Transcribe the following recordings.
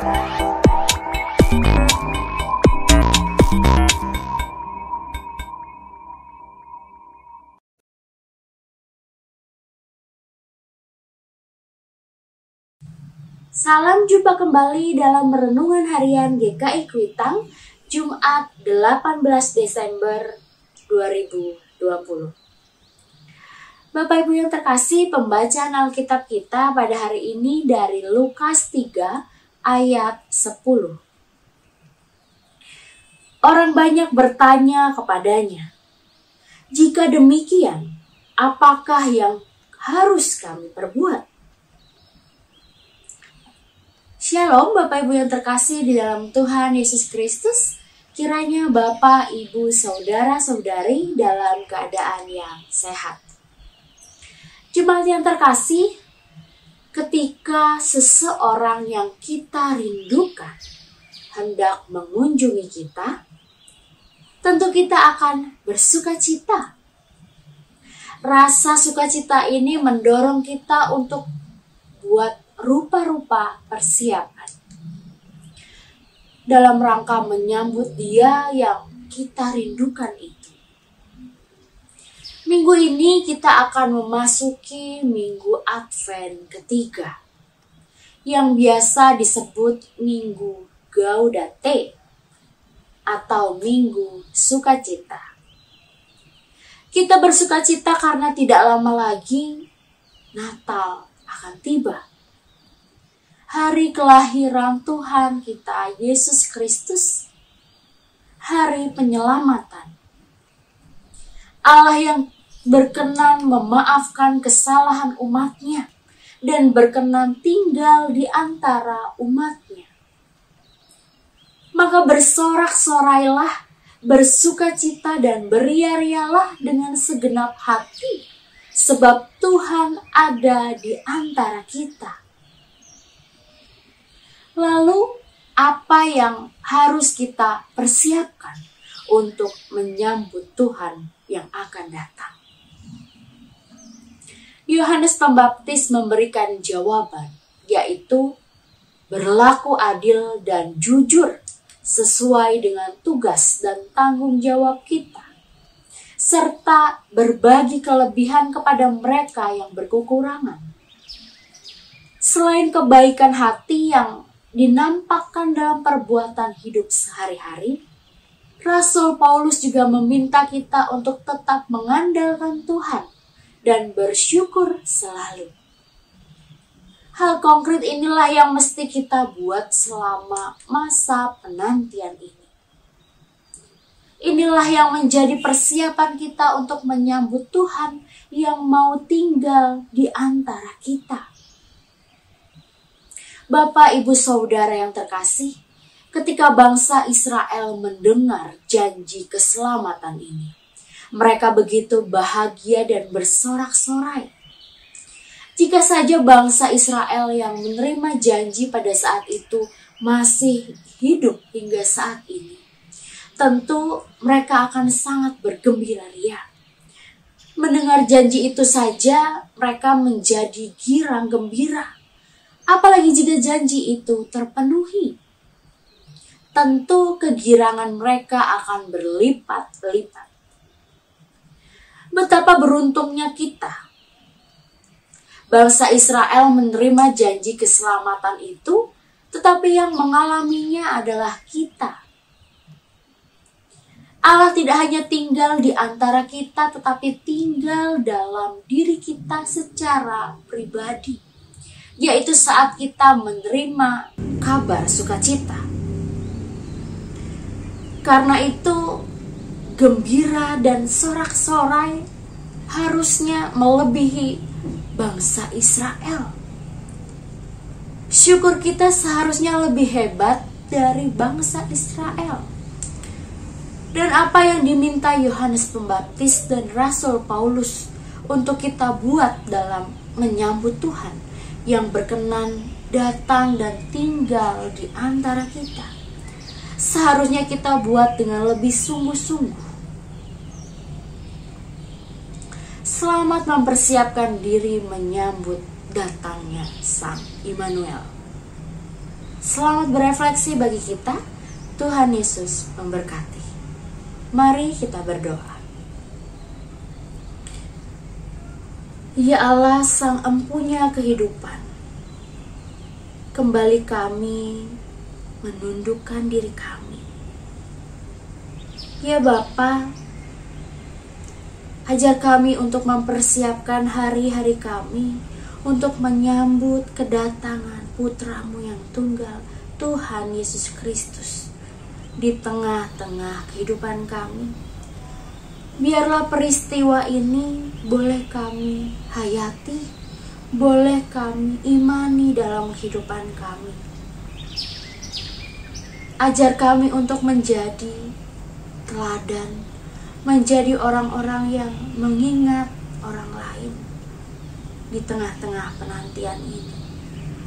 Salam jumpa kembali dalam Renungan Harian GKI Kuitang, Jumat 18 Desember 2020. Bapak Ibu yang terkasih, pembacaan Alkitab kita pada hari ini dari Lukas 3 ayat 10. Orang banyak bertanya kepadanya, "Jika demikian, apakah yang harus kami perbuat?" Shalom Bapak Ibu yang terkasih di dalam Tuhan Yesus Kristus. Kiranya Bapak, Ibu, Saudara-saudari dalam keadaan yang sehat. Jemaat yang terkasih, ketika seseorang yang kita rindukan hendak mengunjungi kita, tentu kita akan bersuka cita. Rasa sukacita ini mendorong kita untuk buat rupa-rupa persiapan dalam rangka menyambut dia yang kita rindukan itu. Minggu ini kita akan memasuki minggu Advent ketiga yang biasa disebut Minggu Gaudate atau Minggu Sukacita. Kita bersukacita karena tidak lama lagi Natal akan tiba hari kelahiran Tuhan kita Yesus Kristus, hari penyelamatan. Allah yang berkenan memaafkan kesalahan umatnya dan berkenan tinggal di antara umatnya. Maka bersorak-sorailah, bersukacita dan beria-rialah dengan segenap hati, sebab Tuhan ada di antara kita Lalu, apa yang harus kita persiapkan untuk menyambut Tuhan yang akan datang? Yohanes Pembaptis memberikan jawaban, yaitu berlaku adil dan jujur sesuai dengan tugas dan tanggung jawab kita, serta berbagi kelebihan kepada mereka yang berkekurangan. Selain kebaikan hati yang dinampakkan dalam perbuatan hidup sehari-hari, Rasul Paulus juga meminta kita untuk tetap mengandalkan Tuhan dan bersyukur selalu. Hal konkret inilah yang mesti kita buat selama masa penantian ini. Inilah yang menjadi persiapan kita untuk menyambut Tuhan yang mau tinggal di antara kita. Bapak, Ibu, Saudara yang terkasih, ketika bangsa Israel mendengar janji keselamatan ini, mereka begitu bahagia dan bersorak-sorai. Jika saja bangsa Israel yang menerima janji pada saat itu masih hidup hingga saat ini, tentu mereka akan sangat bergembira ria. Mendengar janji itu saja, mereka menjadi girang gembira apalagi jika janji itu terpenuhi. Tentu kegirangan mereka akan berlipat-lipat. Betapa beruntungnya kita. Bangsa Israel menerima janji keselamatan itu, tetapi yang mengalaminya adalah kita. Allah tidak hanya tinggal di antara kita, tetapi tinggal dalam diri kita secara pribadi yaitu saat kita menerima kabar sukacita. Karena itu, gembira dan sorak-sorai harusnya melebihi bangsa Israel. Syukur kita seharusnya lebih hebat dari bangsa Israel. Dan apa yang diminta Yohanes Pembaptis dan Rasul Paulus untuk kita buat dalam menyambut Tuhan yang berkenan datang dan tinggal di antara kita. Seharusnya kita buat dengan lebih sungguh-sungguh. Selamat mempersiapkan diri menyambut datangnya Sang Immanuel. Selamat berefleksi bagi kita. Tuhan Yesus memberkati. Mari kita berdoa. Ya Allah, Sang Empunya kehidupan, kembali kami menundukkan diri kami. Ya Bapa, ajar kami untuk mempersiapkan hari-hari kami untuk menyambut kedatangan putramu yang tunggal, Tuhan Yesus Kristus, di tengah-tengah kehidupan kami. Biarlah peristiwa ini boleh kami hayati, boleh kami imani dalam kehidupan kami. Ajar kami untuk menjadi teladan menjadi orang-orang yang mengingat orang lain di tengah-tengah penantian ini.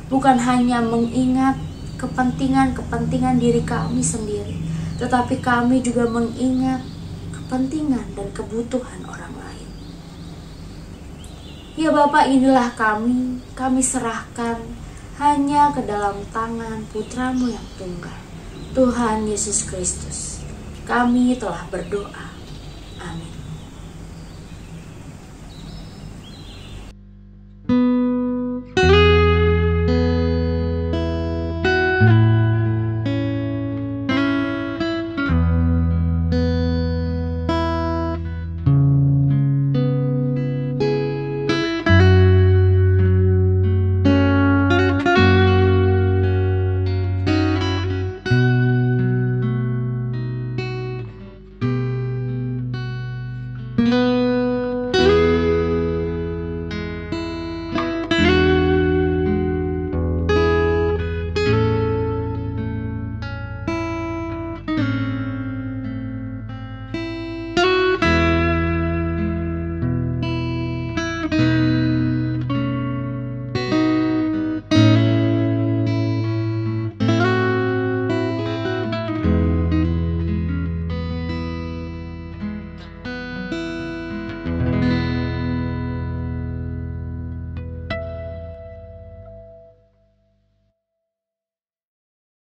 Bukan hanya mengingat kepentingan-kepentingan diri kami sendiri, tetapi kami juga mengingat kepentingan dan kebutuhan orang lain. Ya Bapak, inilah kami, kami serahkan hanya ke dalam tangan putramu yang tunggal, Tuhan Yesus Kristus. Kami telah berdoa Amén.